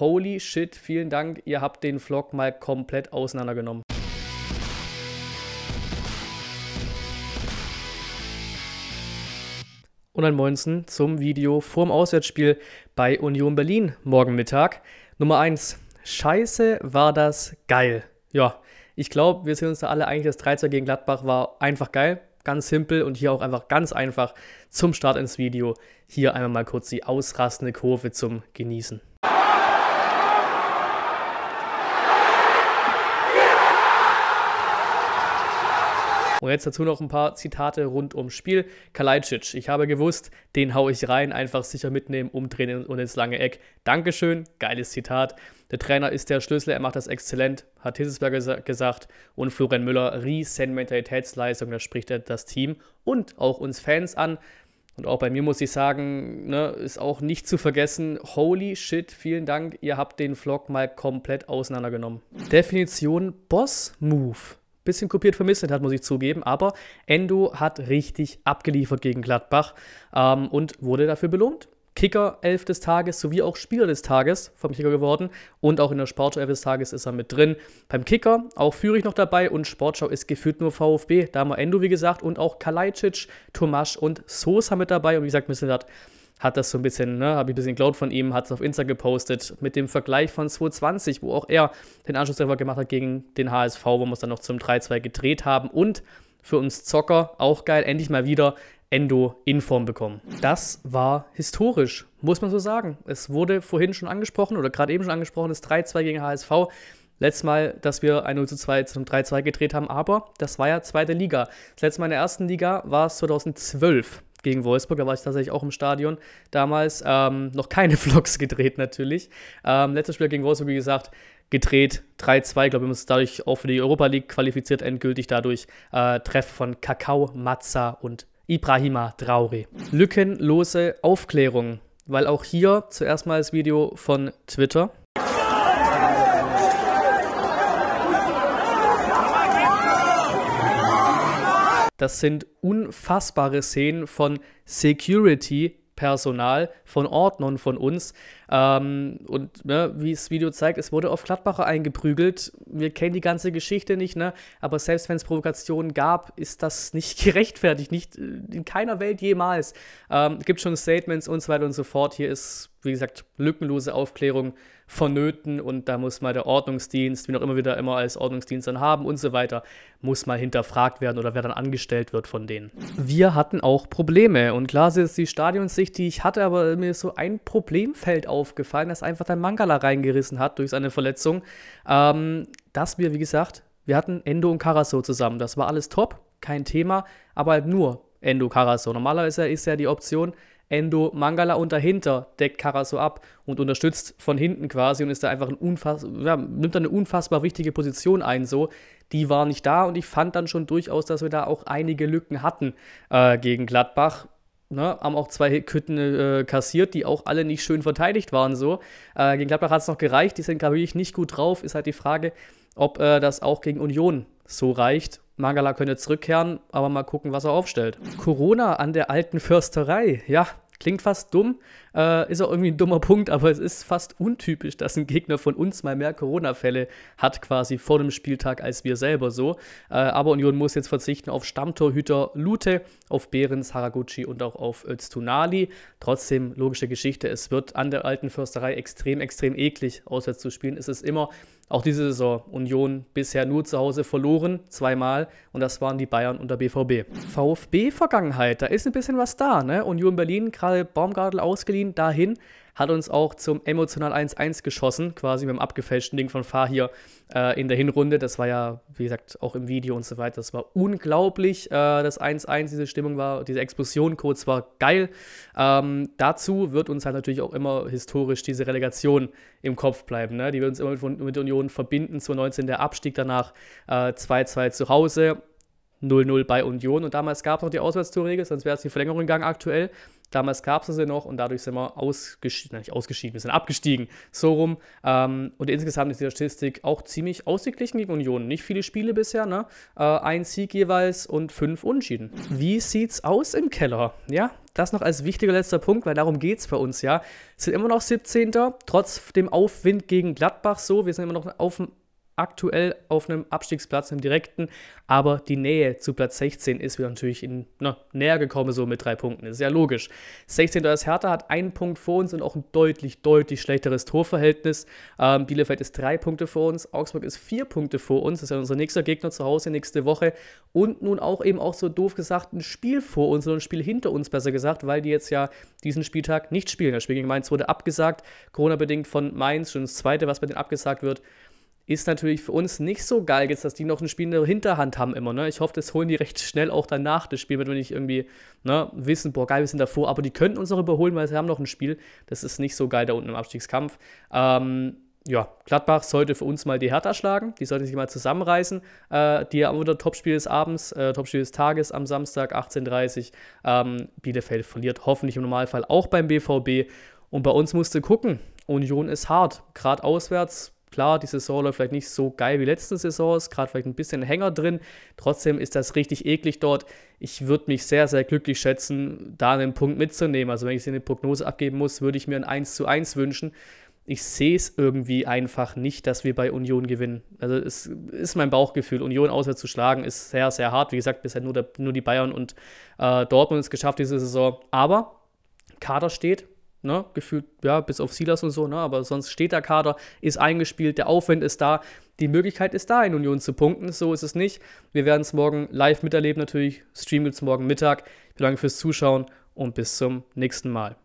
holy shit, vielen Dank, ihr habt den Vlog mal komplett auseinandergenommen. Und ein Moinsen zum Video vorm Auswärtsspiel bei Union Berlin morgen Mittag. Nummer 1. Scheiße war das geil. Ja, ich glaube, wir sind uns da alle einig, das 3 gegen Gladbach war einfach geil. Ganz simpel und hier auch einfach ganz einfach zum Start ins Video. Hier einmal mal kurz die ausrastende Kurve zum Genießen. Und jetzt dazu noch ein paar Zitate rund ums Spiel. Kalajdzic, ich habe gewusst, den haue ich rein, einfach sicher mitnehmen, umdrehen und ins lange Eck. Dankeschön, geiles Zitat. Der Trainer ist der Schlüssel, er macht das exzellent, hat Hitzelsberger gesagt. Und Florian Müller, riesen Mentalitätsleistung, da spricht er das Team und auch uns Fans an. Und auch bei mir muss ich sagen, ne, ist auch nicht zu vergessen, holy shit, vielen Dank, ihr habt den Vlog mal komplett auseinandergenommen. Definition Boss-Move bisschen kopiert vermisst hat, muss ich zugeben. Aber Endo hat richtig abgeliefert gegen Gladbach ähm, und wurde dafür belohnt. Kicker 11 des Tages sowie auch Spieler des Tages vom Kicker geworden und auch in der Sportschau 11 des Tages ist er mit drin. Beim Kicker auch Führig noch dabei und Sportschau ist gefühlt nur VfB. Da haben wir Endo, wie gesagt, und auch Kalajdzic, Tomasch und Sosa mit dabei. Und wie gesagt, Misselat hat das so ein bisschen, ne, habe ich ein bisschen geklaut von ihm, hat es auf Insta gepostet mit dem Vergleich von 2020, wo auch er den Anschlusstreffer gemacht hat gegen den HSV, wo wir es dann noch zum 3-2 gedreht haben und für uns Zocker auch geil, endlich mal wieder Endo in Form bekommen. Das war historisch, muss man so sagen. Es wurde vorhin schon angesprochen oder gerade eben schon angesprochen, das 3-2 gegen HSV. Letztes Mal, dass wir ein 0 2 zum 3-2 gedreht haben, aber das war ja zweite Liga. Das letzte Mal in der ersten Liga war es 2012 gegen Wolfsburg. Da war ich tatsächlich auch im Stadion damals. Ähm, noch keine Vlogs gedreht natürlich. Ähm, letztes Spiel gegen Wolfsburg, wie gesagt, gedreht. 3-2, glaube ich, wir haben uns dadurch auch für die Europa League qualifiziert, endgültig dadurch. Äh, Treff von Kakao, Matza und Ibrahima Traore. Lückenlose Aufklärung, weil auch hier zuerst mal das Video von Twitter. Das sind unfassbare Szenen von Security Personal von Ordnern von uns. Ähm, und ne, wie das Video zeigt, es wurde auf Gladbacher eingeprügelt. Wir kennen die ganze Geschichte nicht, ne? aber selbst wenn es Provokationen gab, ist das nicht gerechtfertigt. Nicht in keiner Welt jemals. Ähm, gibt schon Statements und so weiter und so fort. Hier ist, wie gesagt, lückenlose Aufklärung vonnöten und da muss mal der Ordnungsdienst, wie noch immer wieder immer als Ordnungsdienst dann haben und so weiter, muss mal hinterfragt werden oder wer dann angestellt wird von denen. Wir hatten auch Probleme und klar ist jetzt die Stadionsicht, die ich hatte, aber mir ist so ein Problemfeld aufgefallen, das einfach der Mangala reingerissen hat durch seine Verletzung, ähm, dass wir, wie gesagt, wir hatten Endo und Karaso zusammen. Das war alles top, kein Thema, aber halt nur Endo Karaso. Normalerweise ist ja die Option, Endo Mangala und dahinter deckt Karaso ab und unterstützt von hinten quasi und ist da einfach ein unfass ja, nimmt da eine unfassbar wichtige Position ein. So, die war nicht da und ich fand dann schon durchaus, dass wir da auch einige Lücken hatten äh, gegen Gladbach. Ne, haben auch zwei Kütten äh, kassiert, die auch alle nicht schön verteidigt waren. So. Äh, gegen Gladbach hat es noch gereicht, die sind gerade wirklich nicht gut drauf. Ist halt die Frage, ob äh, das auch gegen Union so reicht. Mangala könnte zurückkehren, aber mal gucken, was er aufstellt. Corona an der alten Försterei. Ja, Klingt fast dumm, äh, ist auch irgendwie ein dummer Punkt, aber es ist fast untypisch, dass ein Gegner von uns mal mehr Corona-Fälle hat, quasi vor dem Spieltag als wir selber so. Äh, aber Union muss jetzt verzichten auf Stammtorhüter Lute, auf Behrens, Haraguchi und auch auf Öztunali. Trotzdem, logische Geschichte, es wird an der alten Försterei extrem, extrem eklig, auswärts zu spielen. Es ist immer auch diese Saison Union bisher nur zu Hause verloren, zweimal, und das waren die Bayern und der BVB. VfB-Vergangenheit, da ist ein bisschen was da, ne? Union Berlin, gerade Baumgartel ausgeliehen, dahin hat uns auch zum emotional 1-1 geschossen, quasi mit dem abgefälschten Ding von Fahir äh, in der Hinrunde. Das war ja, wie gesagt, auch im Video und so weiter. Das war unglaublich, äh, das 1-1, diese Stimmung war, diese Explosion kurz war geil. Ähm, dazu wird uns halt natürlich auch immer historisch diese Relegation im Kopf bleiben. Ne? Die wird uns immer mit, mit Union verbinden. 2019 der Abstieg danach 2-2 äh, zu Hause. 0-0 bei Union und damals gab es noch die Auswärtstorregel, sonst wäre es die Verlängerung gegangen aktuell. Damals gab es sie noch und dadurch sind wir ausgeschieden, nicht ausgeschieden, wir sind abgestiegen, so rum. Ähm, und insgesamt ist die Statistik auch ziemlich ausgeglichen gegen Union. Nicht viele Spiele bisher, ne? Äh, ein Sieg jeweils und fünf Unschieden. Wie sieht's aus im Keller? Ja, das noch als wichtiger letzter Punkt, weil darum geht es bei uns ja. Sind immer noch 17. Trotz dem Aufwind gegen Gladbach so. Wir sind immer noch auf dem aktuell auf einem Abstiegsplatz im direkten, aber die Nähe zu Platz 16 ist wieder natürlich in, na, näher gekommen, so mit drei Punkten. Ist ja logisch. 16. ist Hertha, hat einen Punkt vor uns und auch ein deutlich, deutlich schlechteres Torverhältnis. Ähm, Bielefeld ist drei Punkte vor uns, Augsburg ist vier Punkte vor uns, das ist ja unser nächster Gegner zu Hause nächste Woche und nun auch eben auch so doof gesagt ein Spiel vor uns oder ein Spiel hinter uns, besser gesagt, weil die jetzt ja diesen Spieltag nicht spielen. Das Spiel gegen Mainz wurde abgesagt, Corona-bedingt von Mainz, schon das zweite, was bei denen abgesagt wird ist natürlich für uns nicht so geil jetzt, dass die noch ein Spiel in der Hinterhand haben immer. Ne? Ich hoffe, das holen die recht schnell auch danach, das Spiel, wenn wir nicht irgendwie ne, wissen, boah, geil, wir sind davor, aber die könnten uns noch überholen, weil sie haben noch ein Spiel. Das ist nicht so geil da unten im Abstiegskampf. Ähm, ja, Gladbach sollte für uns mal die Hertha schlagen. Die sollte sich mal zusammenreißen. Äh, die haben wieder Topspiel des Abends, äh, Topspiel des Tages am Samstag 18.30 Uhr. Ähm, Bielefeld verliert hoffentlich im Normalfall auch beim BVB. Und bei uns musste gucken. Union ist hart. Gerade auswärts Klar, die Saison läuft vielleicht nicht so geil wie letzte Saison, ist gerade vielleicht ein bisschen Hänger drin. Trotzdem ist das richtig eklig dort. Ich würde mich sehr, sehr glücklich schätzen, da einen Punkt mitzunehmen. Also, wenn ich eine Prognose abgeben muss, würde ich mir ein 1 zu 1 wünschen. Ich sehe es irgendwie einfach nicht, dass wir bei Union gewinnen. Also, es ist mein Bauchgefühl. Union auswärts zu schlagen ist sehr, sehr hart. Wie gesagt, bisher nur, der, nur die Bayern und äh, Dortmund es geschafft diese Saison. Aber Kader steht, ne, gefühlt, ja, bis auf Silas und so, ne, aber sonst steht der Kader, ist eingespielt, der Aufwand ist da, die Möglichkeit ist da, in Union zu punkten, so ist es nicht. Wir werden es morgen live miterleben natürlich, streamen es morgen Mittag. Ich bedanke fürs Zuschauen und bis zum nächsten Mal.